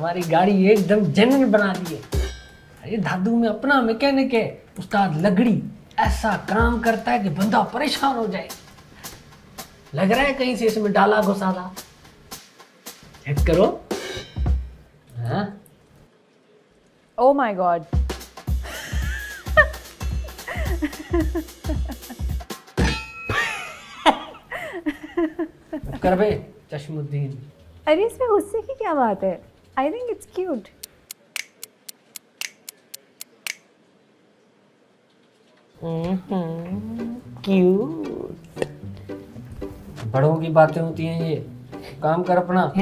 तुम्हारी गाड़ी एकदम जेन्युइन बना दी है। अरे दादू में अपना मैकेनिक है। उस्ताद लगड़ी ऐसा काम करता है कि बंदा परेशान हो जाए। लग रहा है कहीं से इसमें डाला घुसाला। चेक करो। हाँ? Oh my god. कर बे चश्मुद्दीन। अरे इसमें गुस्से की क्या बात है? आई think it's cute. क्यूट बड़ों की बातें होती हैं ये। काम कर अपना।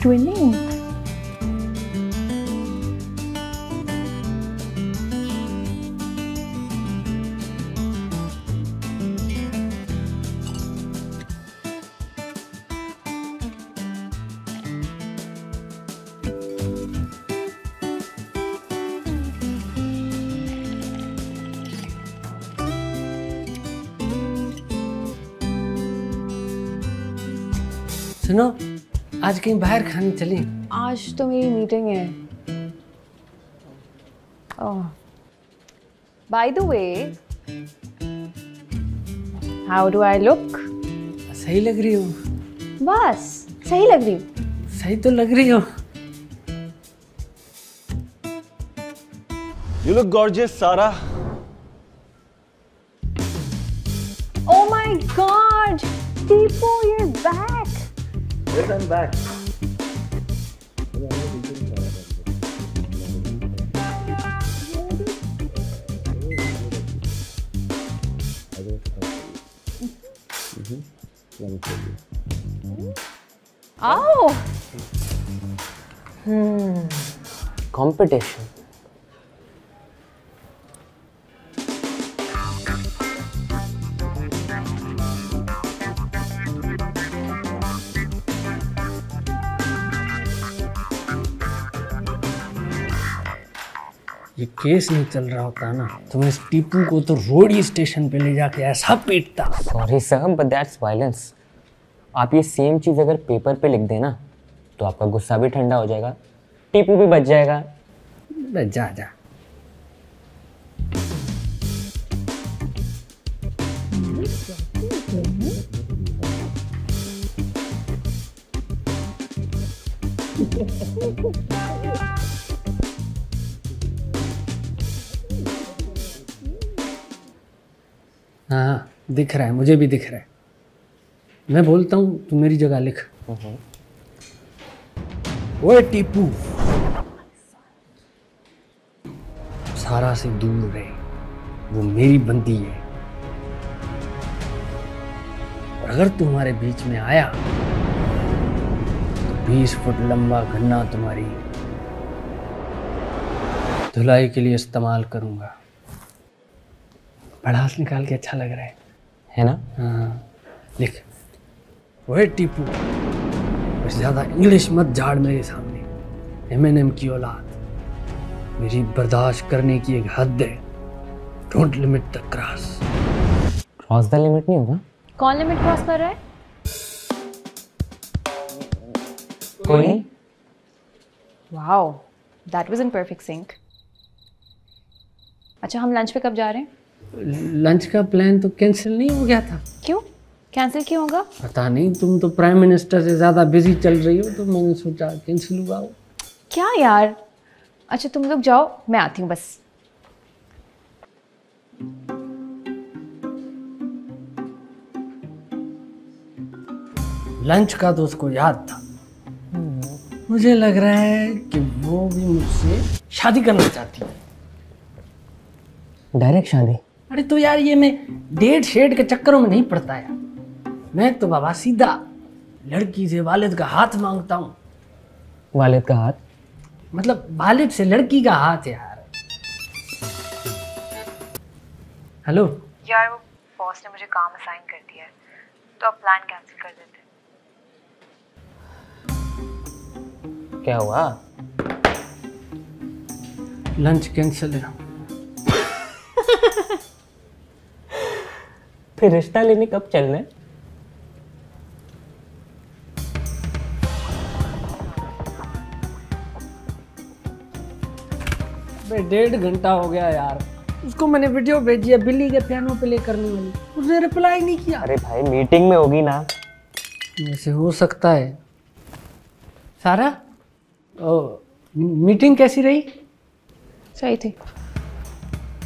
twinning. No. आज कहीं बाहर खाने चले आज तो मेरी मीटिंग है ओह by the way how do I look सही लग रही हो बस सही लग रही हूँ सही तो लग रही हो You look gorgeous, Sarah. Oh my god! Deepu, you're back! Yes, I'm back. Oh! Hmm. Competition. ये केस नहीं चल रहा होता ना तो मैं इस टीपू को तो रोडी स्टेशन पे ले जाके ऐसा पीटता। Sorry sir but that's violence आप ये सेम चीज़ अगर पेपर पे लिख देना तो आपका गुस्सा भी ठंडा हो जाएगा टीपू भी बच जाएगा। जा जा। हाँ हाँ दिख रहा है मुझे भी दिख रहा है। मैं बोलता हूँ तू मेरी जगह लिख। ओए टीपू। सारा से दूर रहे वो मेरी बंदी है। और अगर तुम्हारे बीच में आया तो बीस फुट लंबा गन्ना तुम्हारी धुलाई के लिए इस्तेमाल करूँगा। भड़ास निकाल के अच्छा लग रहा है। है ना? हाँ। लिख ओए टीपू। बस ज़्यादा इंग्लिश मत झाड़ मेरे सामने। एम एन एम की औलाद। मेरी बर्दाश्त करने की एक हद है। Don't limit the cross cross the limit नहीं होगा। कौन लिमिट क्रॉस कर रहा है? कोई नहीं। Wow that was in perfect sync अच्छा हम लंच पे कब जा रहे हैं? लंच का प्लान तो कैंसिल नहीं हो गया था। क्यों? कैंसिल क्यों होगा? पता नहीं तुम तो प्राइम मिनिस्टर से ज़्यादा बिज़ी चल रही हो तो मैंने सोचा कैंसिल हुआ हो। क्या यार? अच्छा तुम लोग जाओ मैं आती हूँ बस। लंच का तो उसको याद था। मुझे लग रहा है कि वो भी मुझसे शादी करना चाहती है। डायरेक्ट शादी? अरे तो यार ये मैं डेट शेड के चक्करों में नहीं पड़ता यार। मैं तो बाबा सीधा लड़की से वालिद का हाथ माँगता हूँ। वालिद का हाथ? मतलब वालिद से लड़की का हाथ यार। हेलो। यार वो बॉस ने मुझे काम असाइन कर दिया है तो अब प्लान कैंसिल कर देते क्या हुआ? लंच कैंसिल है। फिर रिश्ता लेने कब चलना है? बे डेढ़ घंटा हो गया यार। उसको मैंने वीडियो भेजी है बिल्ली के पियानो प्ले करने वाली उसने रिप्लाई नहीं किया। अरे भाई मीटिंग में होगी ना। ऐसे हो सकता है। सारा ओ, मीटिंग कैसी रही? सही थी।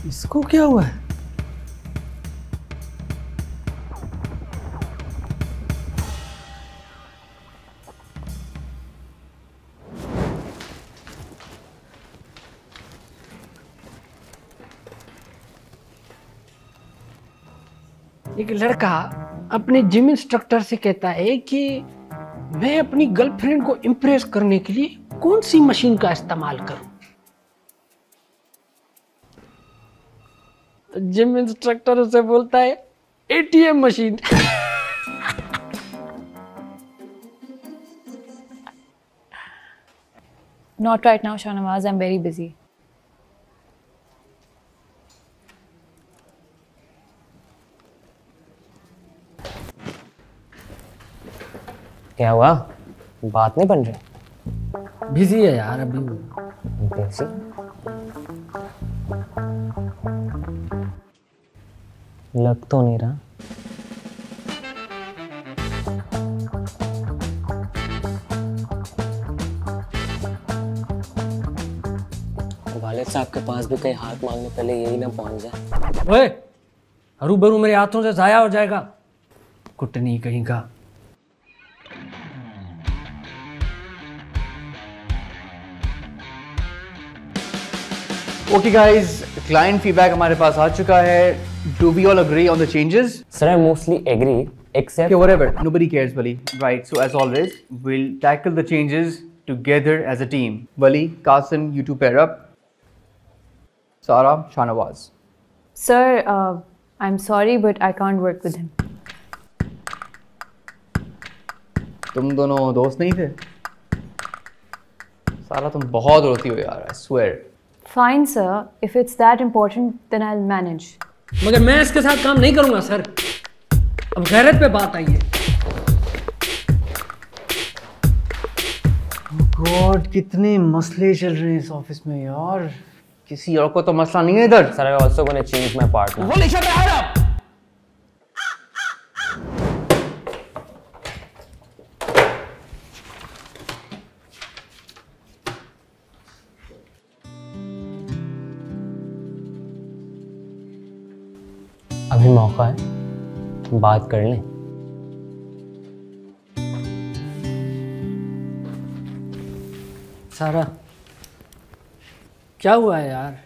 इसको क्या हुआ है? एक लड़का अपने जिम इंस्ट्रक्टर से कहता है कि मैं अपनी गर्लफ्रेंड को इम्प्रेस करने के लिए कौन सी मशीन का इस्तेमाल करूँ? जिम इंस्ट्रक्टर उसे बोलता है ATM machine not right now Shahnawaz I am very क्या हुआ? बात नहीं बन रही? बिज़ी है यार अभी। कैसी लग तो नहीं रहा। वालिद साहब के पास भी कहीं हाथ मांगने पहले यही ना पहुँच जाए। ओए हरू बरू मेरे हाथों से जाया हो जाएगा। कुटनी कहीं का। ओके गाइस क्लाइंट फीडबैक हमारे पास आ चुका है। Do we all agree on the changes sir I mostly agree except okay whatever nobody cares Bali right so as always we'll tackle the changes together as a team Bali Qasim you two pair up Sara Shahnawaz sir I am sorry but I can't work with him तुम दोनों दोस्त नहीं थे? सारा तुम बहुत रोती हो यार I swear fine sir if it's that important then I manage मगर मैं इसके साथ काम नहीं करूँगा सर। अब गैरत पे बात आई है। गॉड कितने मसले चल रहे हैं इस ऑफ़िस में यार। किसी और को तो मसला नहीं है इधर. Sir I also gonna change my partner Wali, shut है। hell मौका है बात कर लें। सारा क्या हुआ है यार?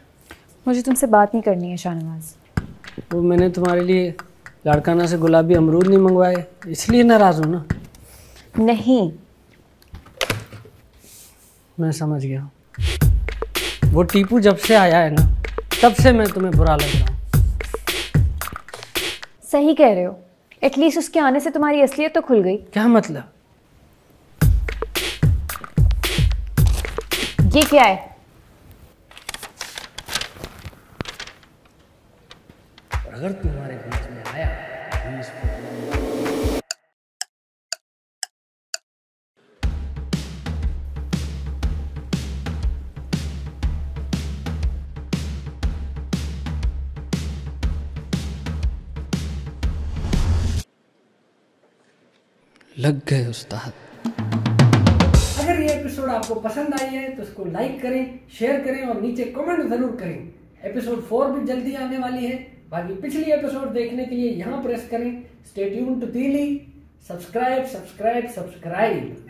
मुझे तुमसे बात नहीं करनी है शाहनवाज। वो मैंने तुम्हारे लिए लाड़काना से गुलाबी अमरूद नहीं मंगवाए इसलिए नाराज़ हूँ ना? नहीं। मैं समझ गया। वो टीपू जब से आया है ना तब से मैं तुम्हें बुरा लग रहा हूँ। सही कह रहे हो। एटलीस्ट उसके आने से तुम्हारी असलियत तो खुल गई। क्या मतलब? ये क्या है? अगर तुम्हारे लग गए उस्ताद। अगर ये एपिसोड आपको पसंद आई है तो इसको लाइक करें शेयर करें और नीचे कमेंट ज़रूर करें। एपिसोड फोर भी जल्दी आने वाली है। बाकी पिछली एपिसोड देखने के लिए यहाँ प्रेस करें। Stay tuned to Delhi subscribe subscribe subscribe